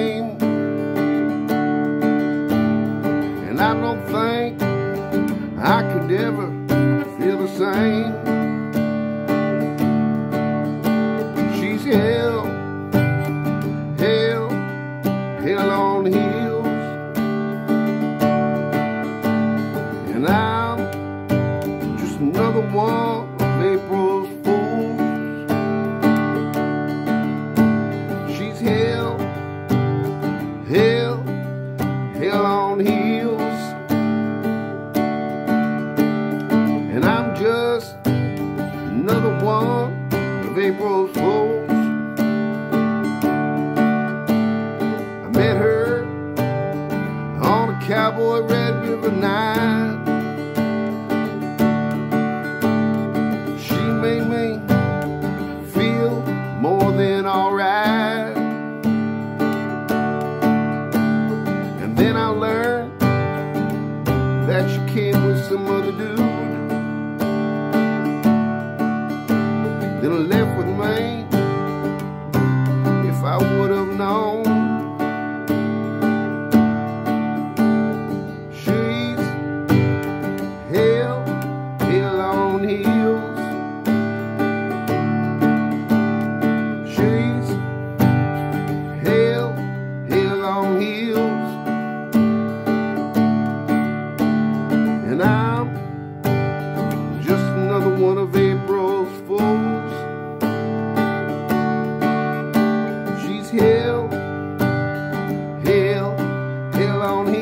name. And I don't think I could ever feel the same. She's hell, hell, hell on heels. And I'm just another one of April. Cowboy Red River night. She made me feel more than alright. And then I learned that she came with some other dude. Then I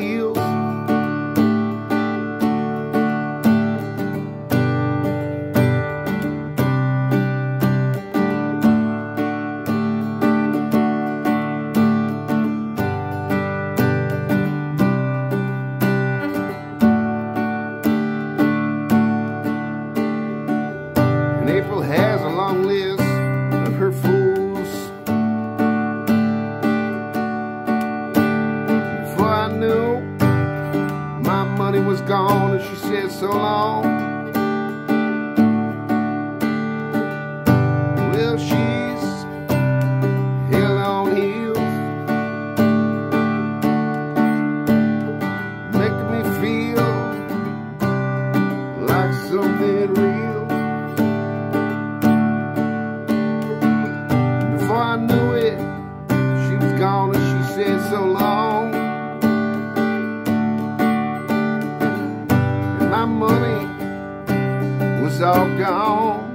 hell was gone, and she said so long. Well, she's hell on heels, making me feel like something real. Before I knew it, she was gone and she said so long. All gone.